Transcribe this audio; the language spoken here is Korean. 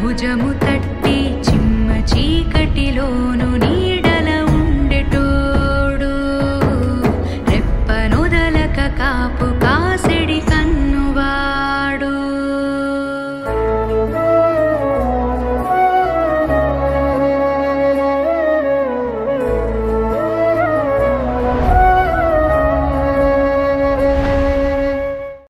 보자 못